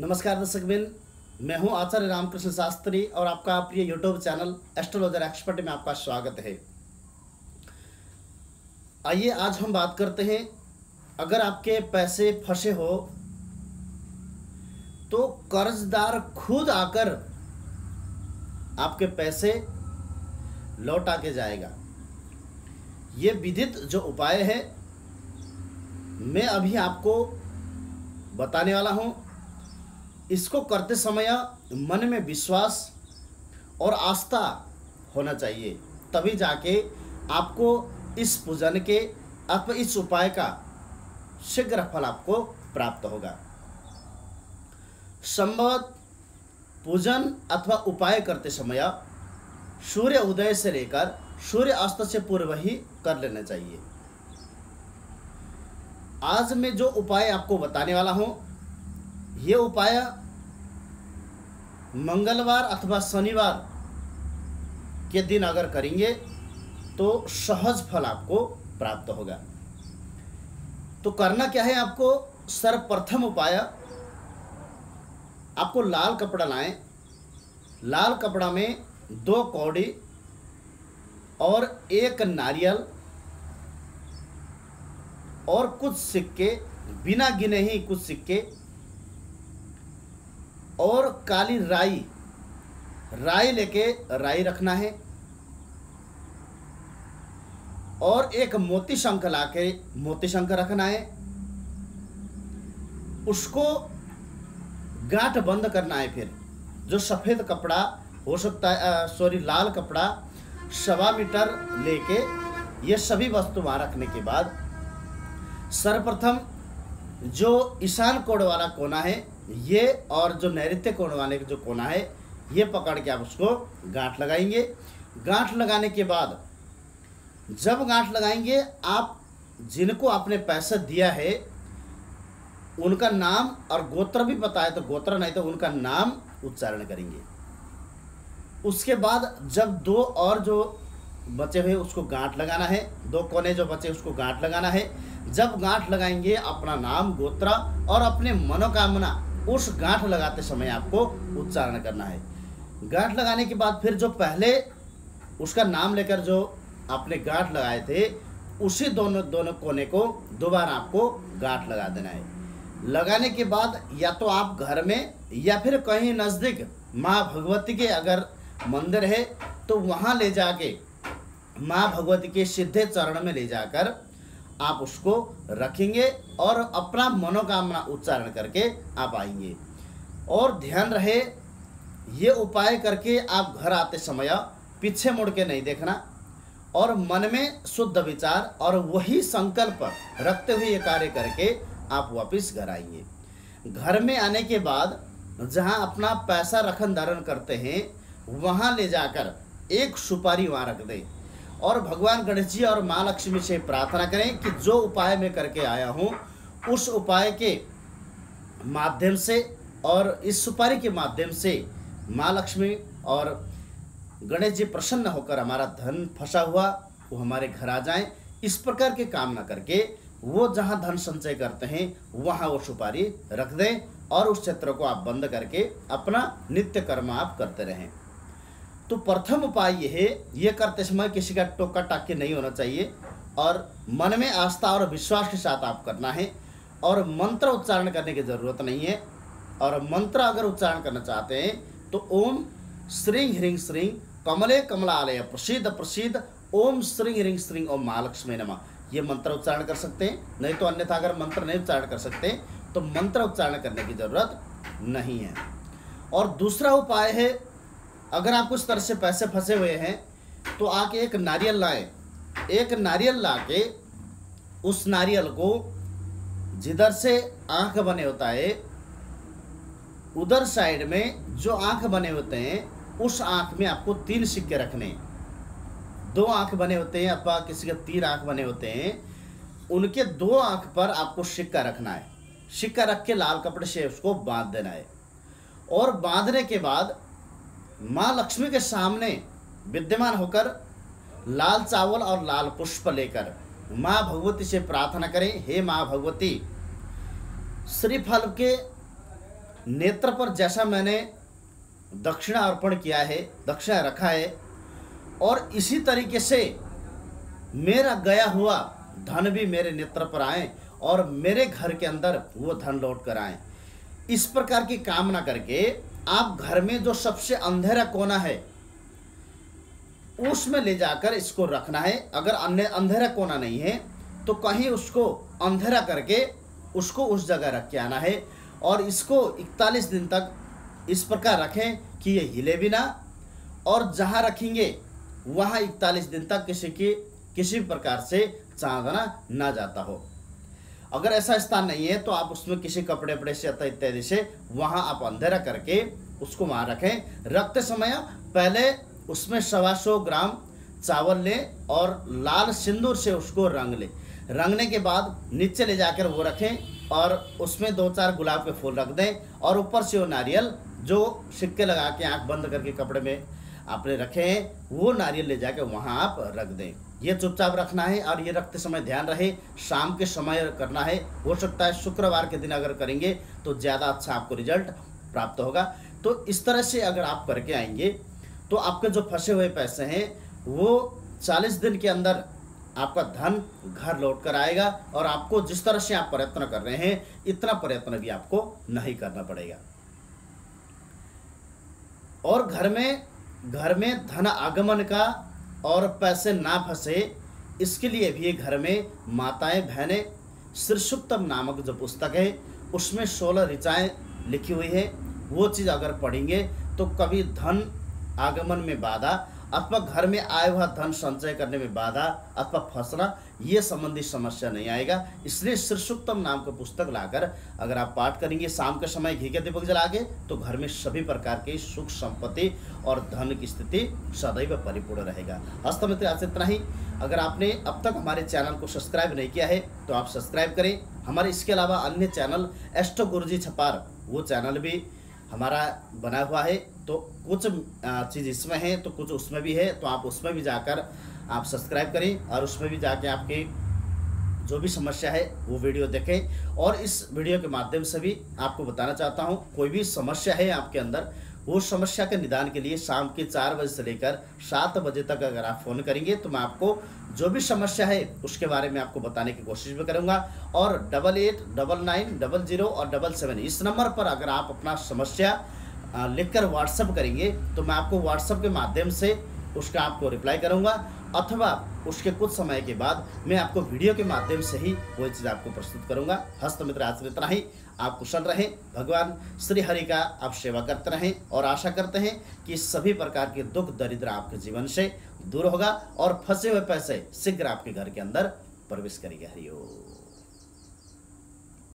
नमस्कार दर्शक बिन, मैं हूँ आचार्य रामकृष्ण शास्त्री और आपका प्रिय यूट्यूब चैनल एस्ट्रोलॉजर एक्सपर्ट में आपका स्वागत है। आइए आज हम बात करते हैं, अगर आपके पैसे फंसे हो तो कर्जदार खुद आकर आपके पैसे लौटा के जाएगा। ये विदित जो उपाय है, मैं अभी आपको बताने वाला हूँ। इसको करते समय मन में विश्वास और आस्था होना चाहिए। तभी जाके आपको इस पूजन के अथवा इस उपाय का शीघ्र फल आपको प्राप्त होगा। संभवत पूजन अथवा उपाय करते समय सूर्य उदय से लेकर सूर्य अस्त से पूर्व ही कर लेना चाहिए। आज मैं जो उपाय आपको बताने वाला हूँ, ये उपाय मंगलवार अथवा शनिवार के दिन अगर करेंगे तो सहज फल आपको प्राप्त होगा। तो करना क्या है आपको? सर्वप्रथम उपाय, आपको लाल कपड़ा लाएँ। लाल कपड़ा में दो कौड़ी और एक नारियल और कुछ सिक्के, बिना गिने ही कुछ सिक्के और काली राई राई लेके राई रखना है। और एक मोती शंख लाके मोती शंख रखना है। उसको गांठ बंद करना है फिर, जो सफ़ेद कपड़ा हो सकता है सॉरी लाल कपड़ा, सवा मीटर लेके ये सभी वस्तु वहाँ रखने के बाद, सर्वप्रथम जो ईशान कोण वाला कोना है ये और जो नैऋत्य कोण वाले जो कोना है, ये पकड़ के आप उसको गांठ लगाएँगे। गांठ लगाने के बाद जब गांठ लगाएँगे, आप जिनको आपने पैसा दिया है, उनका नाम और गोत्र भी पता है तो गोत्र नहीं तो उनका नाम उच्चारण करेंगे। उसके बाद जब दो और जो बचे हुए उसको गांठ लगाना है, दो कोने जो बचे उसको गांठ लगाना है। जब गांठ लगाएँगे, अपना नाम, गोत्रा और अपने मनोकामना उस गांठ लगाते समय आपको उच्चारण करना है। गांठ लगाने के बाद फिर जो पहले उसका नाम लेकर जो आपने गांठ लगाए थे, उसी दोनों दोनों कोने को दोबारा आपको गांठ लगा देना है। लगाने के बाद या तो आप घर में या फिर कहीं नज़दीक माँ भगवती के अगर मंदिर है तो वहाँ ले जाके माँ भगवती के सीधे चरण में ले जाकर आप उसको रखेंगे और अपना मनोकामना उच्चारण करके आप आएँगे। और ध्यान रहे, ये उपाय करके आप घर आते समय पीछे मुड़ के नहीं देखना और मन में शुद्ध विचार और वही संकल्प रखते हुए ये कार्य करके आप वापस घर आएँगे। घर में आने के बाद जहाँ अपना पैसा रखन धारण करते हैं, वहाँ ले जाकर एक सुपारी वहाँ रख दें। और भगवान गणेश जी और माँ लक्ष्मी से प्रार्थना करें कि जो उपाय मैं करके आया हूँ, उस उपाय के माध्यम से और इस सुपारी के माध्यम से माँ लक्ष्मी और गणेश जी प्रसन्न होकर हमारा धन फंसा हुआ, वो हमारे घर आ जाएँ। इस प्रकार के काम कामना करके वो जहाँ धन संचय करते हैं, वहाँ वो सुपारी रख दें और उस क्षेत्र को आप बंद करके अपना नित्य कर्म आप करते रहें। तो प्रथम उपाय यह है ये करते समय किसी का टोका टाके नहीं होना चाहिए और मन में आस्था और विश्वास के साथ आप करना है और मंत्र उच्चारण करने की ज़रूरत नहीं है। और मंत्र अगर उच्चारण करना चाहते हैं तो ओम श्री ह्रीं श्रीं कमले कमलालय प्रसिद्ध प्रसिद्ध ओम श्री ह्रीं श्रीं ओम महालक्ष्मी नमा। ये मंत्र उच्चारण कर सकते हैं, नहीं तो अन्यथा अगर मंत्र नहीं उच्चारण कर सकते तो मंत्र उच्चारण करने की ज़रूरत नहीं है। और दूसरा उपाय है अगर आप इस तरह से पैसे फंसे हुए हैं तो आके एक नारियल लाए। एक नारियल ला के उस नारियल को जिधर से आँख बने होता है, उधर साइड में जो आँख बने होते हैं, उस आँख में आपको तीन सिक्के रखने दो आँख बने होते हैं, अथवा किसी के तीन आँख बने होते हैं, उनके दो आँख पर आपको सिक्का रखना है। सिक्का रख के लाल कपड़े से उसको बाँध देना है। और बांधने के बाद माँ लक्ष्मी के सामने विद्यमान होकर लाल चावल और लाल पुष्प लेकर माँ भगवती से प्रार्थना करें, हे माँ भगवती, श्रीफल के नेत्र पर जैसा मैंने दक्षिणा अर्पण किया है, दक्षिणा रखा है, और इसी तरीके से मेरा गया हुआ धन भी मेरे नेत्र पर आए और मेरे घर के अंदर वो धन लौट कर आए। इस प्रकार की कामना करके आप घर में जो सबसे अंधेरा कोना है, उसमें ले जाकर इसको रखना है। अगर अन्य अंधेरा कोना नहीं है तो कहीं उसको अंधेरा करके उसको उस जगह रख के आना है और इसको 41 दिन तक इस प्रकार रखें कि ये हिले भी ना। और जहाँ रखेंगे, वहाँ इकतालीस दिन तक किसी की, किसी प्रकार से चांदना ना जाता हो। अगर ऐसा स्थान नहीं है तो आप उसमें किसी कपड़े, वपड़े से इत्यादि से वहाँ आप अंधेरा करके उसको वहाँ रखें। रखते समय पहले उसमें सवा सौ ग्राम चावल लें और लाल सिंदूर से उसको रंग लें। रंगने के बाद नीचे ले जाकर वो रखें और उसमें दो चार गुलाब के फूल रख दें और ऊपर से वो नारियल जो सिक्के लगा के आँख बंद करके कपड़े में आपने रखे हैं, वो नारियल ले जाकर वहाँ आप रख दें। ये चुपचाप रखना है और ये रखते समय ध्यान रहे, शाम के समय करना है। हो सकता है शुक्रवार के दिन अगर करेंगे तो ज़्यादा अच्छा आपको रिज़ल्ट प्राप्त होगा। तो इस तरह से अगर आप करके आएँगे तो आपके जो फंसे हुए पैसे हैं, वो चालीस दिन के अंदर आपका धन घर लौट कर आएगा और आपको जिस तरह से आप प्रयत्न कर रहे हैं, इतना प्रयत्न भी आपको नहीं करना पड़ेगा। और घर में घर में धन आगमन का और पैसे ना फंसे, इसके लिए भी घर में माताएँ, बहने शीर्षोत्तम नामक जो पुस्तक है, उसमें सोलह ऋचाएँ लिखी हुई है। वो चीज़ अगर पढ़ेंगे तो कभी धन आगमन में बाधा, अथवा घर में आए हुआ धन संचय करने में बाधा, अथवा फंसना ये संबंधी समस्या नहीं आएगा। इसलिए श्रीसुक्तम नाम का पुस्तक लाकर अगर आप पाठ करेंगे, शाम के समय घी के दीपक जला के तो घर में सभी प्रकार के सुख संपत्ति और धन की स्थिति सदैव परिपूर्ण रहेगा। हस्तमित्र आज इतना ही। अगर आपने अब तक हमारे चैनल को सब्सक्राइब नहीं किया है तो आप सब्सक्राइब करें। हमारे इसके अलावा अन्य चैनल एस्ट्रो गुरुजी छपार, वो चैनल भी हमारा बना हुआ है। तो कुछ चीज़ इसमें है तो कुछ उसमें भी है तो आप उसमें भी जाकर आप सब्सक्राइब करें और उसमें भी जाके आपकी जो भी समस्या है, वो वीडियो देखें। और इस वीडियो के माध्यम से भी आपको बताना चाहता हूँ, कोई भी समस्या है आपके अंदर, वो समस्या के निदान के लिए शाम के चार बजे से लेकर सात बजे तक अगर आप फ़ोन करेंगे तो मैं आपको जो भी समस्या है, उसके बारे में आपको बताने की कोशिश भी करूँगा। और double eight, double nine, double zero और डबल सेवन, इस नंबर पर अगर आप अपना समस्या लिखकर व्हाट्सअप करेंगे तो मैं आपको व्हाट्सअप के माध्यम से उसका आपको रिप्लाई करूँगा। अथवा उसके कुछ समय के बाद मैं आपको वीडियो के माध्यम से ही वो चीज़ आपको प्रस्तुत करूँगा। हस्त मित्र आज इतना ही। आप कुशल रहे, भगवान श्री हरि का आप सेवा करते रहें और आशा करते हैं कि सभी प्रकार के दुख, दरिद्र आपके जीवन से दूर होगा और फंसे हुए पैसे शीघ्र आपके घर के अंदर प्रवेश करेगा। हरिओ